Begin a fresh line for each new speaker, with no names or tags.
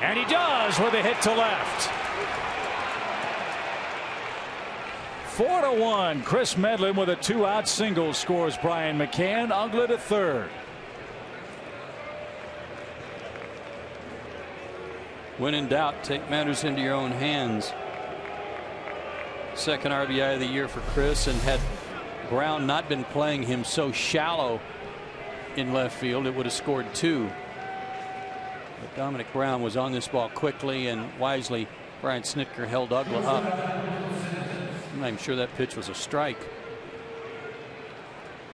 And he does with a hit to left. Four to one. Kris Medlen with a two out single scores Brian McCann. Uggla to third.
When in doubt, take matters into your own hands. Second RBI of the year for Kris and had Brown not been playing him so shallow in left field, it would have scored two. But Domonic Brown was on this ball quickly and wisely. Brian Snitker held Uggla up. I'm not even sure that pitch was a strike.